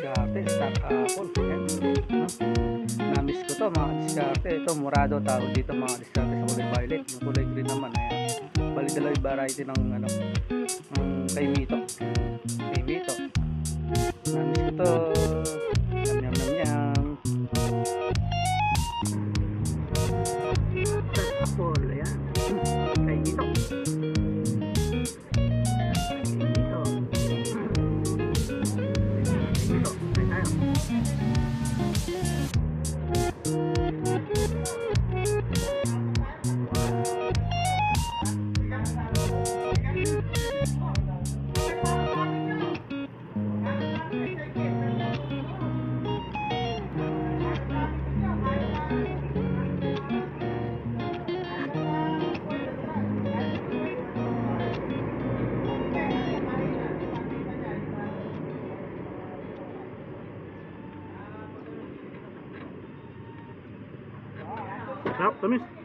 diskarte, star apple. Yan. No? Na-miss ko to mga diskarte. Ito, murado tawag dito mga diskarte sa kulay violet. Yung kulay green naman, ayan. Bali dalawa yung variety ng ano, ng kay Mito. Kay Mito. Na-miss ko to. Nope, they missed.